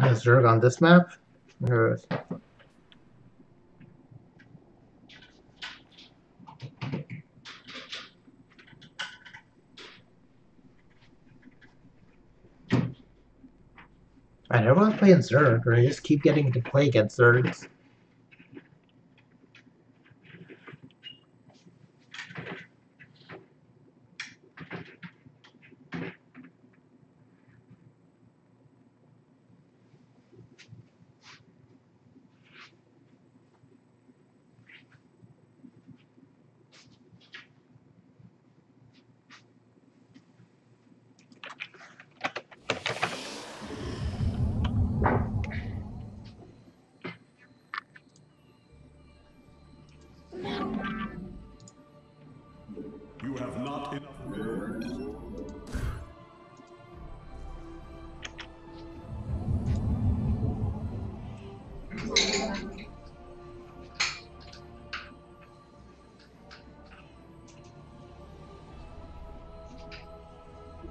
Has Zerg on this map? I never want to play in Zerg, or I just keep getting to play against Zergs.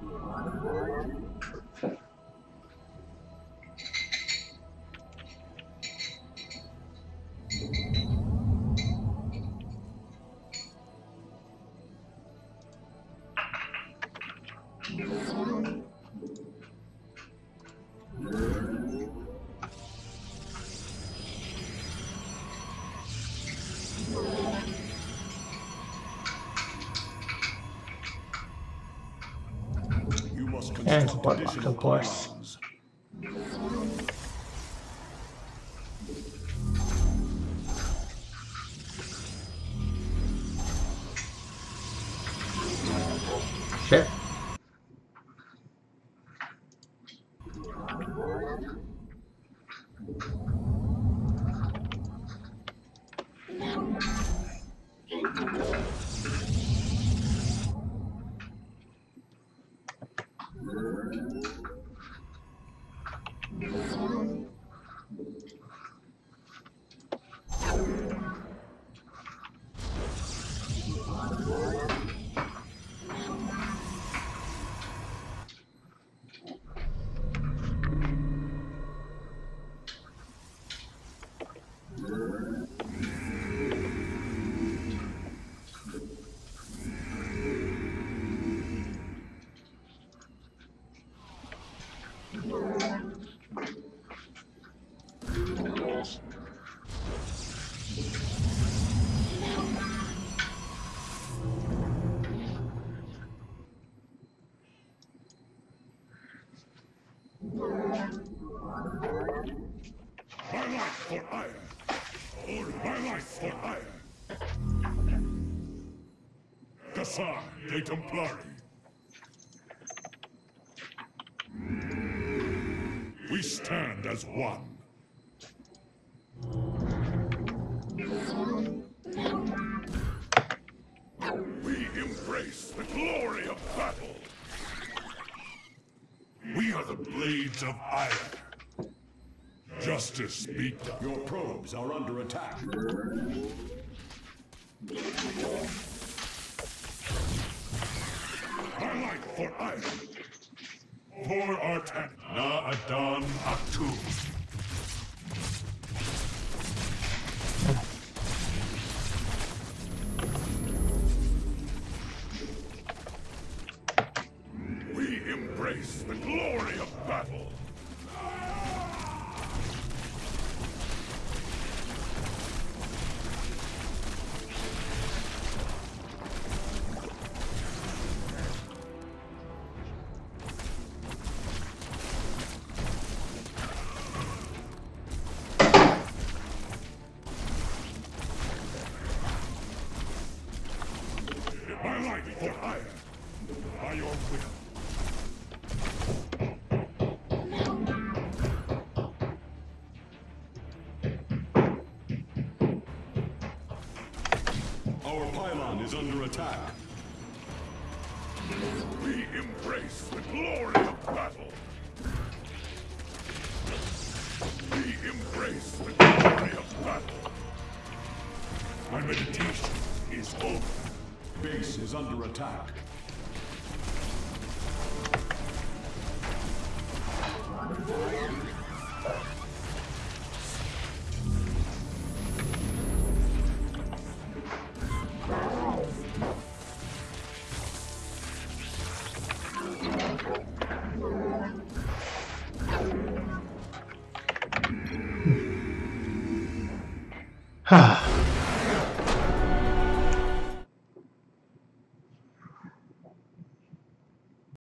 Enough. You And construct Warlock, of course. pylons. Life for Aiur! Or my life for Aiur! Kassar de Templari! We stand as one. We embrace the glory of battle. We are the blades of Aiur. Justice be done. Your probes are under attack. My life for Aiur. For Artan. Na Adan Aktu. We embrace the glory of battle. Our pylon is under attack. We embrace the glory of battle. We embrace the glory of battle. My meditation is over. Base is under attack. 啊